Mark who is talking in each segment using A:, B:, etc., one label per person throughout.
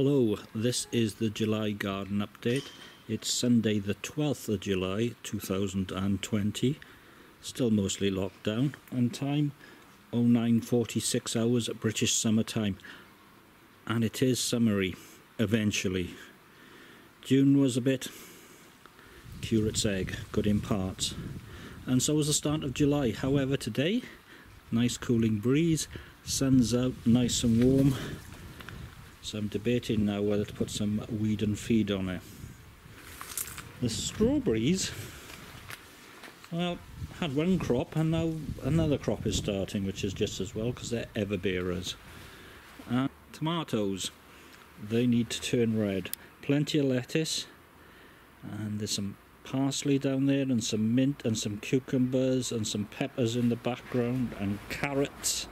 A: Hello, this is the July garden update. It's Sunday the 12th of July 2020. Still mostly locked down and time 0946 hours at British summer time. And it is summery eventually. June was a bit curate's egg, good in parts. And so was the start of July. However, today, nice cooling breeze, sun's out, nice and warm so I'm debating now whether to put some weed and feed on it. The strawberries, well, had one crop and now another crop is starting, which is just as well because they're ever bearers. And tomatoes, they need to turn red. Plenty of lettuce, and there's some parsley down there, and some mint, and some cucumbers, and some peppers in the background, and carrots.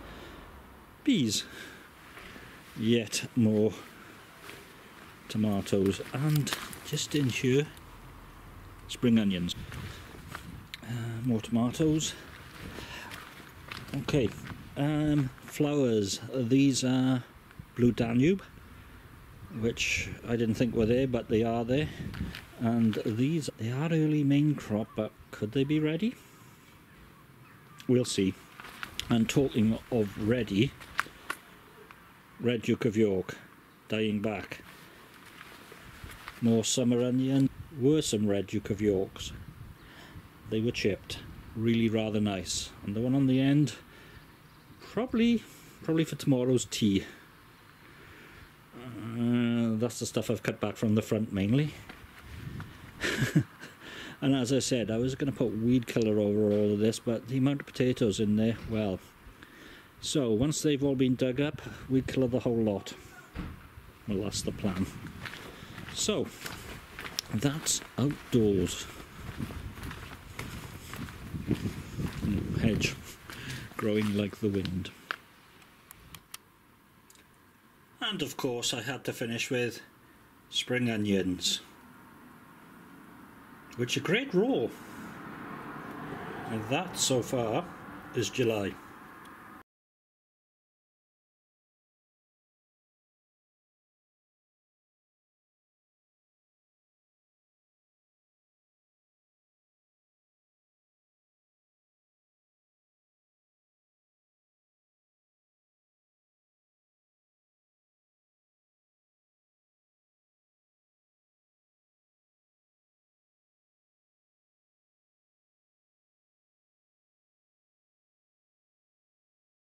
A: Bees yet more tomatoes and just in here spring onions. Uh, more tomatoes. Okay um, flowers. These are blue Danube which I didn't think were there but they are there. And these they are early main crop but could they be ready? We'll see. And talking of ready Red Duke of York, dying back. More summer onion, were some Red Duke of Yorks. They were chipped, really rather nice. And the one on the end, probably, probably for tomorrow's tea. Uh, that's the stuff I've cut back from the front mainly. and as I said, I was going to put weed killer over all of this, but the amount of potatoes in there, well, so once they've all been dug up, we colour the whole lot. Well, that's the plan. So that's outdoors. Hedge growing like the wind. And of course, I had to finish with spring onions, which are great raw. And that so far is July.